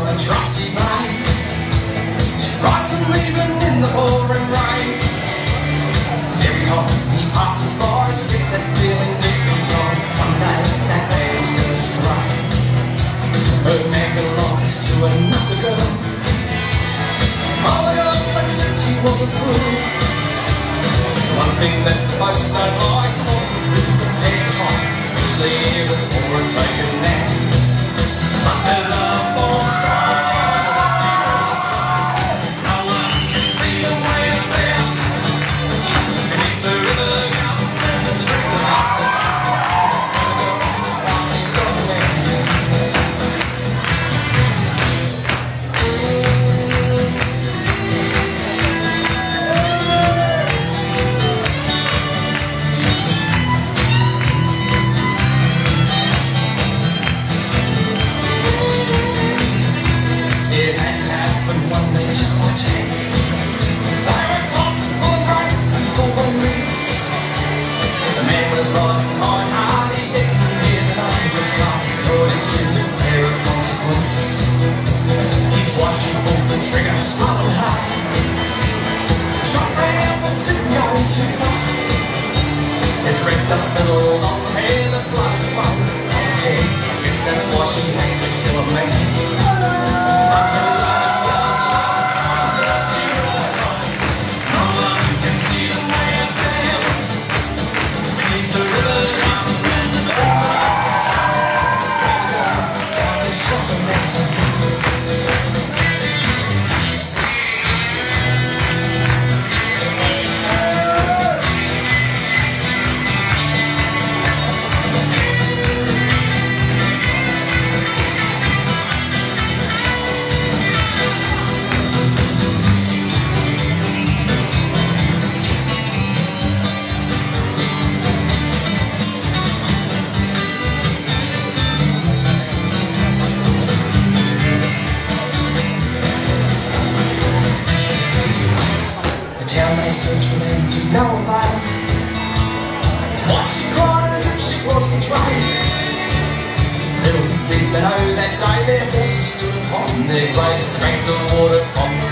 on a trusty bike. She rides him leaving in the pouring rain. Every time he passes by, she gets that feeling deep inside. One day that man's gonna strike. Her man belongs to another girl. All the girls said she was a fool. One thing His red dust settled on Search for them to no avail. It's why she cried as if she was betrayed. Little did they know that day their horses stood upon their graves, drank the water from the